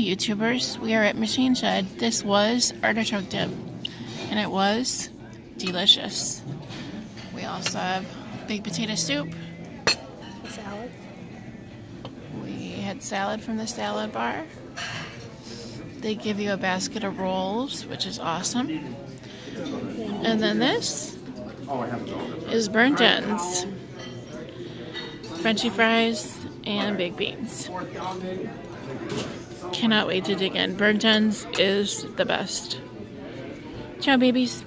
YouTubers, we are at Machine Shed. This was artichoke dip, and it was delicious. We also have baked potato soup. Salad. We had salad from the salad bar. They give you a basket of rolls, which is awesome. And then this is burnt ends, Frenchy fries, and baked beans. Cannot wait to dig in. Burnt ends is the best. Ciao, babies.